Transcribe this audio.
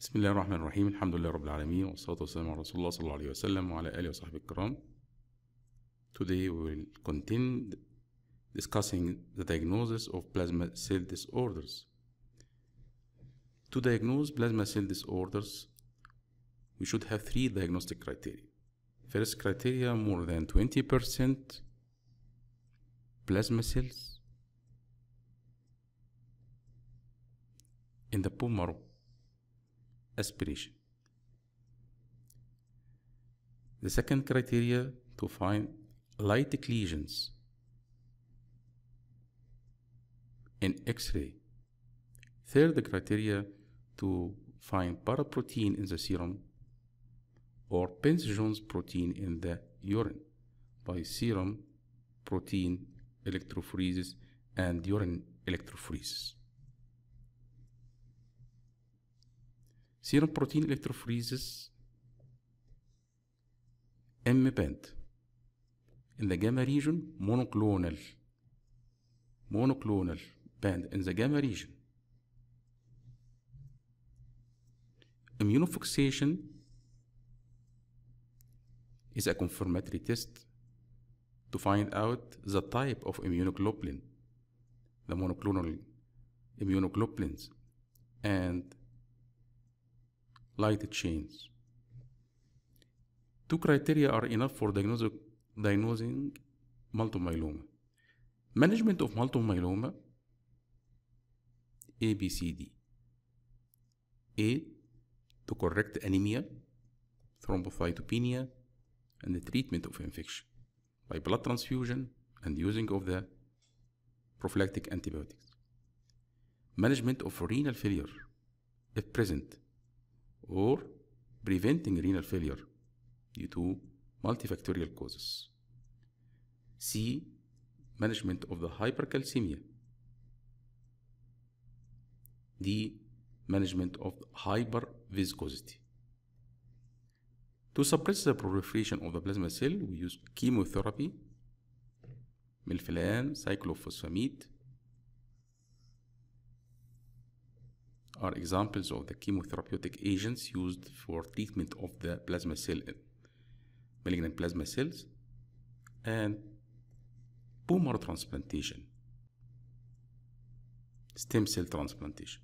بسم الله الرحمن الرحيم الحمد لله رب العالمين والصلاة والسلام على رسول الله صلى الله عليه وسلم وعلى آله وصحبه الكرام Today we will continue discussing the diagnosis of plasma cell disorders. To diagnose plasma cell disorders, we should have three diagnostic criteria. First criteria, more than 20% plasma cells in the bone marrow aspiration. The second criteria to find lytic lesions in X-ray. Third criteria to find paraprotein in the serum or Bence-Jones protein in the urine by serum protein electrophoresis and urine electrophoresis. Serum protein electrophoresis M band in the gamma region monoclonal. Monoclonal band in the gamma region. Immunofixation is a confirmatory test to find out the type of immunoglobulin the monoclonal immunoglobulins and light chains two criteria are enough for diagnosing multiple myeloma. Management of multiple myeloma A, B, C, D. A. To correct anemia, thrombocytopenia, and the treatment of infection by blood transfusion and using of the prophylactic antibiotics. Management of renal failure, if present, or preventing renal failure due to multifactorial causes. C. Management of the hypercalcemia. D. Management of hyperviscosity. To suppress the proliferation of the plasma cell, we use chemotherapy, melphalan, cyclophosphamide, are examples of the chemotherapeutic agents used for treatment of the plasma cell malignant plasma cells and bone marrow transplantation stem cell transplantation